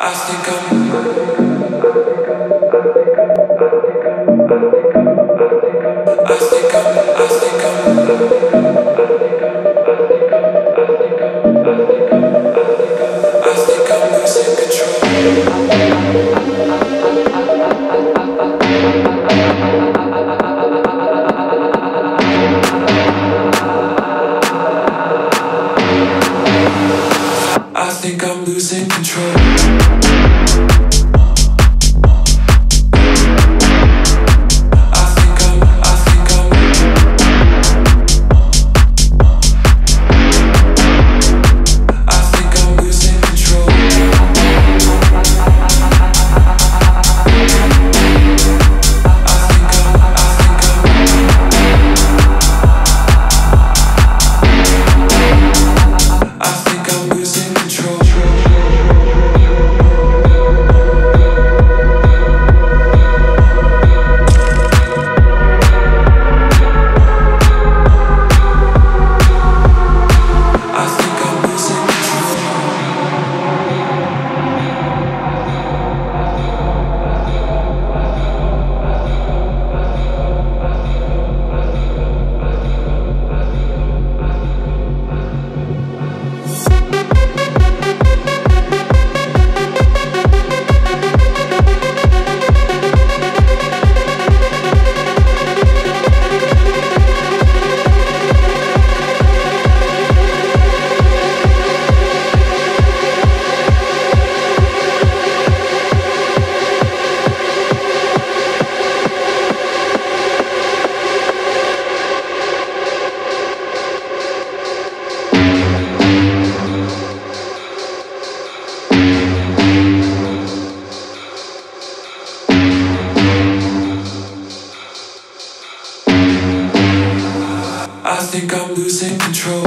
I think I'm think I'm losing control. I think I'm losing control.